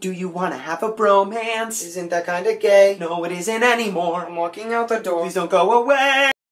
Do you wanna have a bromance? Isn't that kinda gay? No, it isn't anymore. I'm walking out the door. Please don't go away.